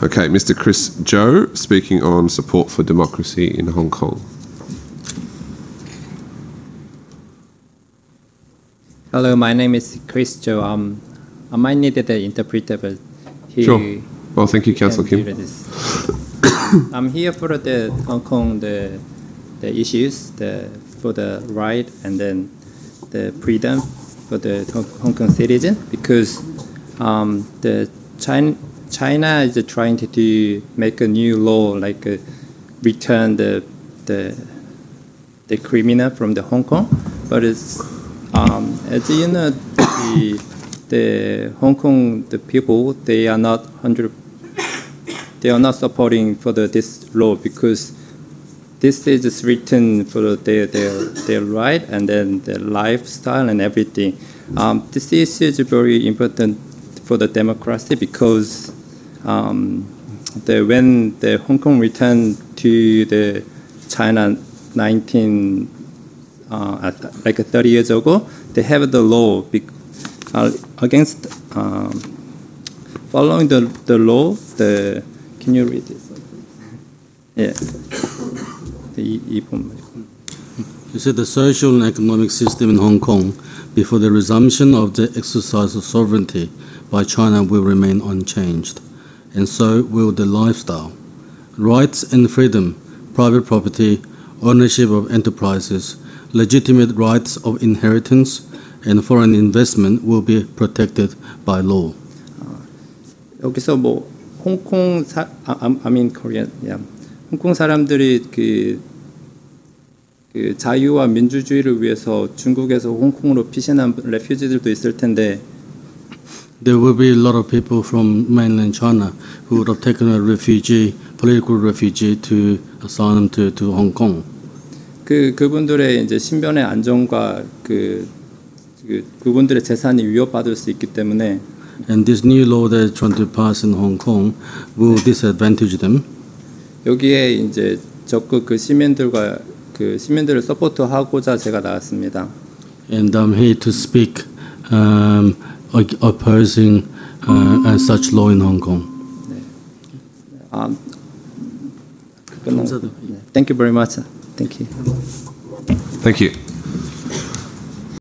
Okay, Mr. Chris Joe speaking on support for democracy in Hong Kong. Hello, my name is Chris Joe. Um, I might need the interpreter, but he Sure. Well, thank you, Councillor Kim. I'm here for the Hong Kong the the issues the for the right and then the freedom for the Hong Kong citizen because um, the China China is trying to do, make a new law like uh, return the the the criminal from the Hong Kong, but it's um, as you know the the Hong Kong the people they are not hundred they are not supporting for the, this law because this is written for their, their, their right and then their lifestyle and everything. Um, this issue is very important for the democracy because um, the, when the Hong Kong returned to the China 19 uh, like 30 years ago, they have the law uh, against um, following the, the law. The can you read this? Yeah. You said the social and economic system in Hong Kong before the resumption of the exercise of sovereignty by China will remain unchanged, and so will the lifestyle. Rights and freedom, private property, ownership of enterprises, legitimate rights of inheritance, and foreign investment will be protected by law. 여기서 뭐 홍콩 사 아, 아, I mean Korean, yeah. 홍콩 사람들이 그, 그 자유와 민주주의를 위해서 중국에서 홍콩으로 피신한 레퓨지들도 있을 텐데 There will be a lot of people from mainland China who would have taken a refugee, political refugee, to asylum to, to Hong Kong. 그 그분들의 이제 신변의 안정과 그, 그 그분들의 재산이 위협받을 수 있기 때문에 And this new law they're trying to pass in Hong Kong will disadvantage them. 여기에 이제 적극 그 시민들과 그 시민들을 서포트하고자 제가 나왔습니다. And I'm here to speak um, opposing uh, uh, such law in Hong Kong. 아, 그거는- 네. Thank you very much. Thank you. Thank you.